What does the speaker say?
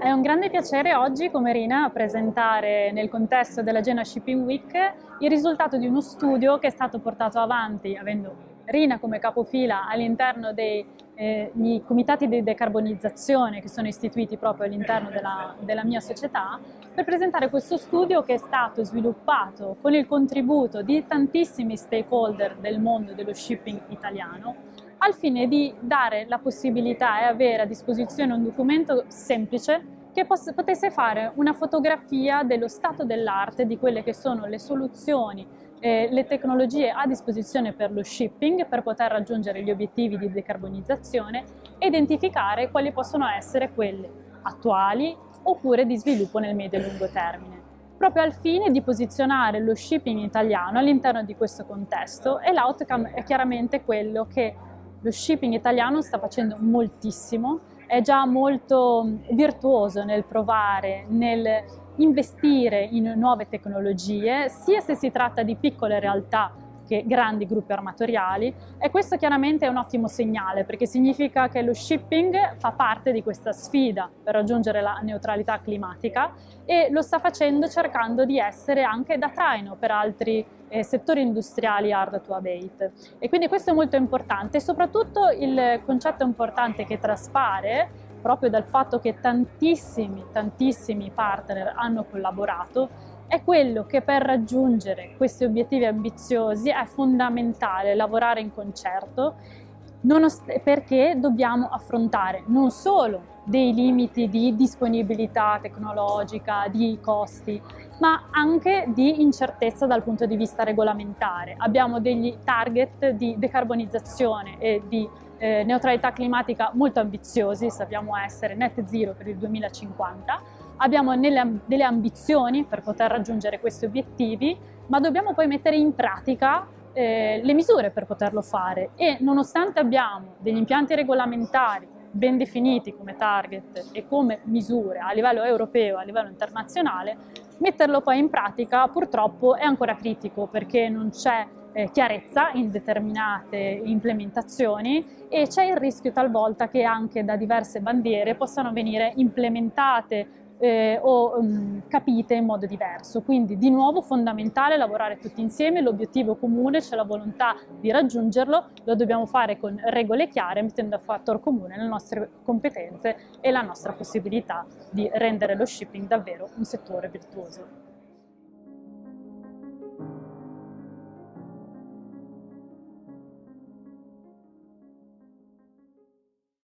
È un grande piacere oggi come Rina presentare nel contesto della Genoa Shipping Week il risultato di uno studio che è stato portato avanti avendo Rina come capofila all'interno dei eh, comitati di decarbonizzazione che sono istituiti proprio all'interno della, della mia società per presentare questo studio che è stato sviluppato con il contributo di tantissimi stakeholder del mondo dello shipping italiano al fine di dare la possibilità e avere a disposizione un documento semplice che potesse fare una fotografia dello stato dell'arte di quelle che sono le soluzioni eh, le tecnologie a disposizione per lo shipping per poter raggiungere gli obiettivi di decarbonizzazione e identificare quali possono essere quelle attuali oppure di sviluppo nel medio e lungo termine proprio al fine di posizionare lo shipping italiano all'interno di questo contesto. E l'outcome è chiaramente quello che lo shipping italiano sta facendo moltissimo, è già molto virtuoso nel provare, nel investire in nuove tecnologie, sia se si tratta di piccole realtà che grandi gruppi armatoriali e questo chiaramente è un ottimo segnale perché significa che lo shipping fa parte di questa sfida per raggiungere la neutralità climatica e lo sta facendo cercando di essere anche da traino per altri eh, settori industriali hard to abate. E quindi questo è molto importante e soprattutto il concetto importante che traspare proprio dal fatto che tantissimi, tantissimi partner hanno collaborato è quello che per raggiungere questi obiettivi ambiziosi è fondamentale lavorare in concerto perché dobbiamo affrontare non solo dei limiti di disponibilità tecnologica, di costi, ma anche di incertezza dal punto di vista regolamentare. Abbiamo degli target di decarbonizzazione e di eh, neutralità climatica molto ambiziosi, sappiamo essere net zero per il 2050, abbiamo delle ambizioni per poter raggiungere questi obiettivi, ma dobbiamo poi mettere in pratica eh, le misure per poterlo fare. E nonostante abbiamo degli impianti regolamentari ben definiti come target e come misure a livello europeo a livello internazionale, metterlo poi in pratica purtroppo è ancora critico perché non c'è eh, chiarezza in determinate implementazioni e c'è il rischio talvolta che anche da diverse bandiere possano venire implementate eh, o um, capite in modo diverso. Quindi di nuovo fondamentale lavorare tutti insieme, l'obiettivo comune, c'è la volontà di raggiungerlo, lo dobbiamo fare con regole chiare, mettendo a fattor comune le nostre competenze e la nostra possibilità di rendere lo shipping davvero un settore virtuoso.